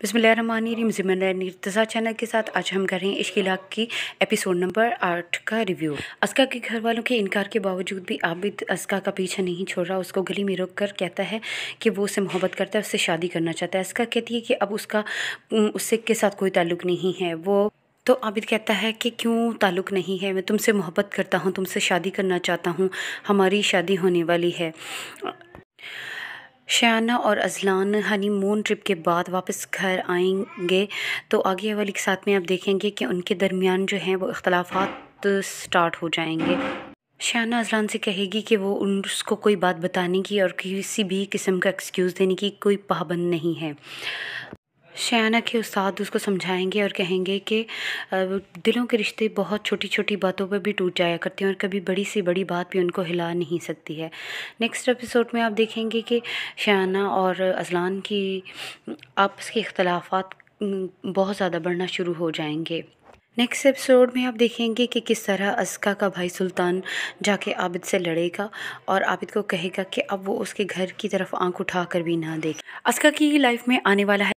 ज़िम्मेदार निर्तज़ा चैनल के साथ आज हम कर रहे हैं इश्क इलाक की एपिसोड नंबर आठ का रिव्यू। अस्का के घर वालों के इनकार के बावजूद भी आबिद अस्का का पीछा नहीं छोड़ रहा। उसको गली में रोक कर कहता है कि वो उससे मोहब्बत करता है, उससे शादी करना चाहता है। अस्का कहती है कि अब उसका उससे के साथ कोई ताल्लुक़ नहीं है। वो तो आबिद कहता है कि क्यों ताल्लुक़ नहीं है? मैं तुमसे मोहब्बत करता हूँ, तुमसे शादी करना चाहता हूँ। हमारी शादी होने वाली है। शाना और अजलान हनीमून ट्रिप के बाद वापस घर आएँगे। तो आगे वाली के साथ में आप देखेंगे कि उनके दरमियान जो हैं वो इख्तलाफात स्टार्ट हो जाएँगे। शाना अजलान से कहेगी कि वो उसको कोई बात बताने की और किसी भी किस्म का एक्सक्यूज़ देने की कोई पाबंद नहीं है। शयाना के उस्ताद उसको समझाएँगे और कहेंगे कि दिलों के रिश्ते बहुत छोटी छोटी बातों पर भी टूट जाया करते हैं और कभी बड़ी से बड़ी बात भी उनको हिला नहीं सकती है। नेक्स्ट एपिसोड में आप देखेंगे कि शयाना और अजलान की, आपस के अख्तलाफात बहुत ज़्यादा बढ़ना शुरू हो जाएँगे। नेक्स्ट एपिसोड में आप देखेंगे कि किस तरह अस्का का भाई सुल्तान जाके आबिद से लड़ेगा और आबिद को कहेगा कि अब वो उसके घर की तरफ़ आँख उठा कर भी ना देखे। अस्का की लाइफ में आने वाला है।